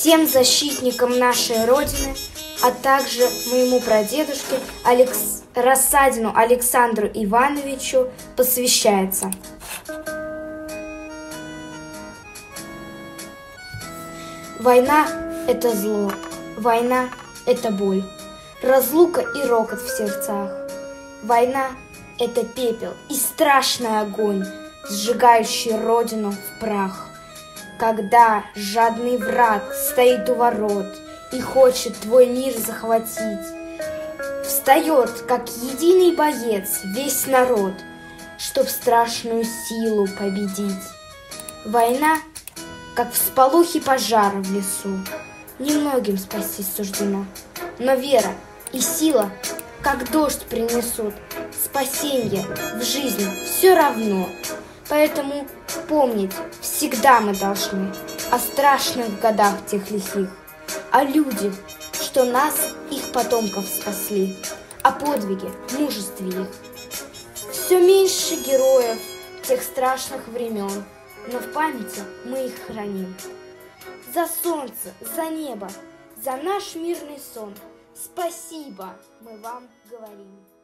всем защитникам нашей Родины, а также моему прадедушке Алекс... Рассадину Александру Ивановичу посвящается. Война – это зло, война – это боль, разлука и рокот в сердцах. Война – это пепел и страшный огонь, сжигающий родину в прах. Когда жадный враг стоит у ворот и хочет твой мир захватить, Встает, как единый боец, весь народ, Чтоб страшную силу победить. Война, как всполохи пожара в лесу, Немногим спастись суждено, Но вера и сила, как дождь принесут, Спасенье в жизни все равно. Поэтому помнить всегда мы должны О страшных годах тех лихих, О людях, что нас, их потомков, спасли, О подвиге, мужестве их. Все меньше героев тех страшных времен, Но в памяти мы их храним. За солнце, за небо, за наш мирный сон Спасибо мы вам говорим.